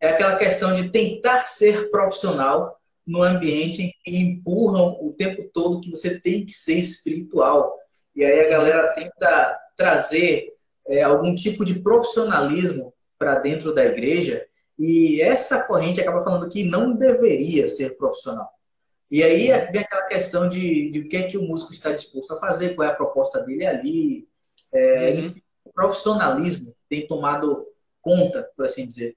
é aquela questão de tentar ser profissional no ambiente em que empurram o tempo todo que você tem que ser espiritual. E aí a galera tenta trazer é, algum tipo de profissionalismo para dentro da igreja e essa corrente acaba falando que não deveria ser profissional. E aí vem aquela questão de, de o que é que o músico está disposto a fazer, qual é a proposta dele ali. É, uhum. enfim, o profissionalismo tem tomado conta, por assim dizer,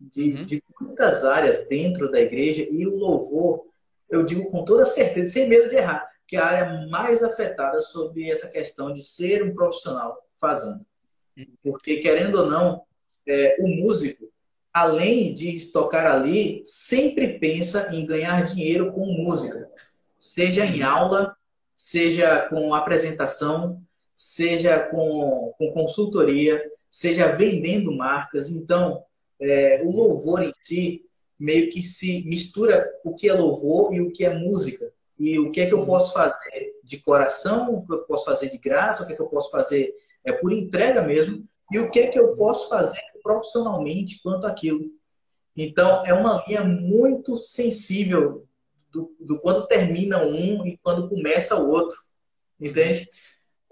de, uhum. de muitas áreas dentro da igreja e o louvor, eu digo com toda certeza, sem medo de errar, que é a área mais afetada sobre essa questão de ser um profissional fazendo. Uhum. Porque, querendo ou não, é, o músico, além de tocar ali, sempre pensa em ganhar dinheiro com música. Seja em uhum. aula, seja com apresentação, seja com, com consultoria, seja vendendo marcas. Então, é, o louvor em si meio que se mistura o que é louvor e o que é música. E o que é que eu posso fazer de coração, o que eu posso fazer de graça, o que é que eu posso fazer é por entrega mesmo, e o que é que eu posso fazer profissionalmente quanto aquilo. Então, é uma linha muito sensível do, do quando termina um e quando começa o outro. Entende?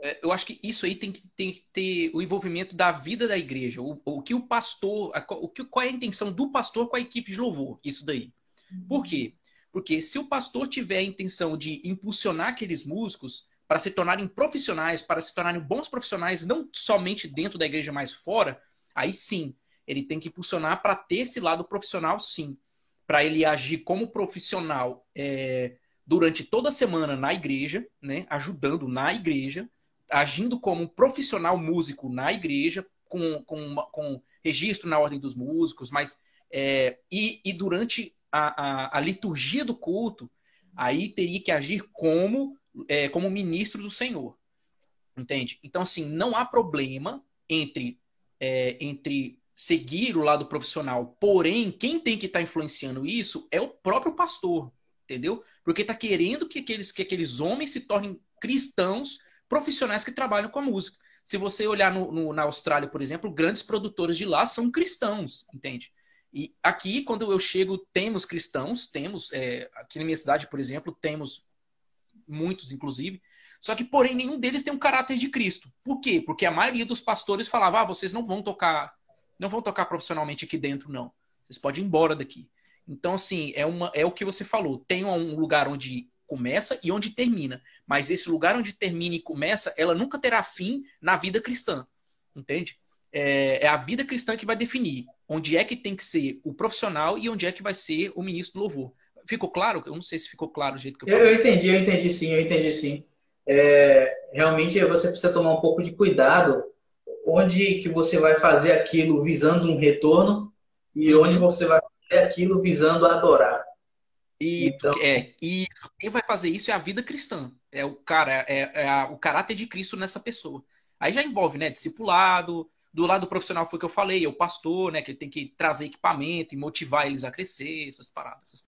É, eu acho que isso aí tem que, tem que ter o envolvimento da vida da igreja. O, o que o pastor, o que, qual é a intenção do pastor com a equipe de louvor? Isso daí. Por quê? Porque se o pastor tiver a intenção de impulsionar aqueles músicos para se tornarem profissionais, para se tornarem bons profissionais, não somente dentro da igreja, mas fora, aí sim, ele tem que impulsionar para ter esse lado profissional, sim. Para ele agir como profissional é, durante toda a semana na igreja, né, ajudando na igreja, agindo como profissional músico na igreja, com, com, com registro na ordem dos músicos, mas é, e, e, durante a, a, a, liturgia do culto, aí teria que agir como, é, como ministro do Senhor. Entende? Então, assim, não há problema entre, é, entre seguir o lado profissional. Porém, quem tem que estar tá influenciando isso é o próprio pastor, entendeu? Porque está querendo que aqueles, que aqueles homens se tornem cristãos profissionais que trabalham com a música. Se você olhar no, no, na Austrália, por exemplo, grandes produtores de lá são cristãos, entende? E aqui, quando eu chego, temos cristãos, temos, é, aqui na minha cidade, por exemplo, temos muitos, inclusive, só que, porém, nenhum deles tem um caráter de Cristo. Por quê? Porque a maioria dos pastores falava, ah, vocês não vão tocar, não vão tocar profissionalmente aqui dentro, não. Vocês podem ir embora daqui. Então, assim, é, uma, é o que você falou. Tem um lugar onde começa e onde termina. Mas esse lugar onde termina e começa, ela nunca terá fim na vida cristã. Entende? É, é, a vida cristã que vai definir onde é que tem que ser o profissional e onde é que vai ser o ministro do louvor. Ficou claro? Eu não sei se ficou claro o jeito que eu falei. Eu, entendi, eu entendi sim, eu entendi sim. É, realmente você precisa tomar um pouco de cuidado onde que você vai fazer aquilo visando um retorno e uhum. onde você vai fazer aquilo visando adorar. E então... é, e quem vai fazer isso é a vida cristã. É o cara, é, é a, o caráter de Cristo nessa pessoa. Aí já envolve, né, discipulado, do lado profissional foi o que eu falei, é o pastor, né, que ele tem que trazer equipamento e motivar eles a crescer, essas paradas.